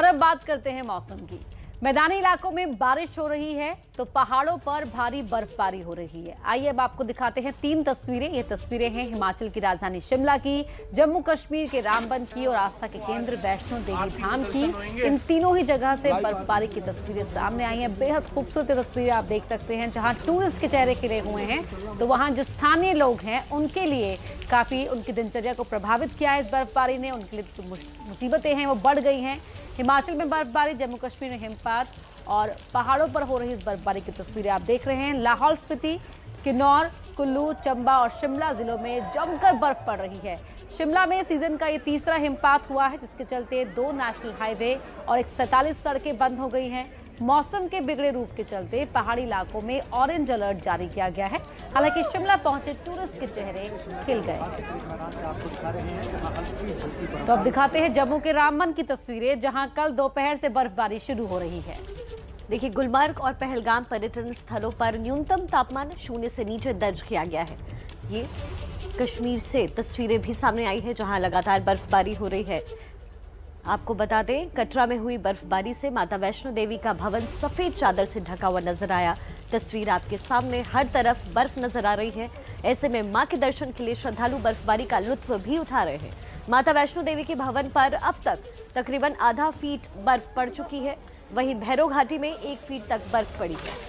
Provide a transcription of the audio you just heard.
और अब बात करते हैं मौसम की। मैदानी इलाकों में बारिश हो रही है तो पहाड़ों पर भारी बर्फबारी हो रही है। आइए अब आपको दिखाते हैं तीन तस्वीरें। ये तस्वीरें हैं हिमाचल की राजधानी शिमला की, जम्मू कश्मीर के रामबन की और आस्था के केंद्र वैष्णो देवी धाम की। इन तीनों ही जगह से बर्फबारी की तस्वीरें सामने आई हैं। बेहद खूबसूरत तस्वीरें आप देख सकते हैं, जहाँ टूरिस्ट के चेहरे खिले हुए हैं। तो वहाँ जो स्थानीय लोग हैं, उनके लिए काफ़ी उनकी दिनचर्या को प्रभावित किया है इस बर्फबारी ने। उनके लिए मुसीबतें हैं, वो बढ़ गई हैं। हिमाचल में बर्फबारी, जम्मू कश्मीर में हिमपात और पहाड़ों पर हो रही इस बर्फबारी की तस्वीरें आप देख रहे हैं। लाहौल स्पीति, किन्नौर, कुल्लू, चंबा और शिमला जिलों में जमकर बर्फ़ पड़ रही है। शिमला में सीज़न का ये तीसरा हिमपात हुआ है, जिसके चलते दो नेशनल हाईवे और एक सड़कें बंद हो गई हैं। मौसम के बिगड़े रूप के चलते पहाड़ी इलाकों में ऑरेंज अलर्ट जारी किया गया है। हालाँकि शिमला पहुँचे टूरिस्ट के चेहरे खिल गए। तो अब दिखाते हैं जम्मू के रामबन की तस्वीरें, जहाँ कल दोपहर से बर्फबारी शुरू हो रही है। देखिए, गुलमर्ग और पहलगाम पर्यटन स्थलों पर न्यूनतम तापमान शून्य से नीचे दर्ज किया गया है। ये कश्मीर से तस्वीरें भी सामने आई है, जहाँ लगातार बर्फबारी हो रही है। आपको बता दें, कटरा में हुई बर्फबारी से माता वैष्णो देवी का भवन सफ़ेद चादर से ढका हुआ नज़र आया। तस्वीर आपके सामने हर तरफ़ बर्फ़ नज़र आ रही है। ऐसे में माँ के दर्शन के लिए श्रद्धालु बर्फबारी का लुत्फ भी उठा रहे हैं। माता वैष्णो देवी के भवन पर अब तक तकरीबन आधा फीट बर्फ़ पड़ चुकी है। वहीं भैरव घाटी में एक फीट तक बर्फ़ पड़ी है।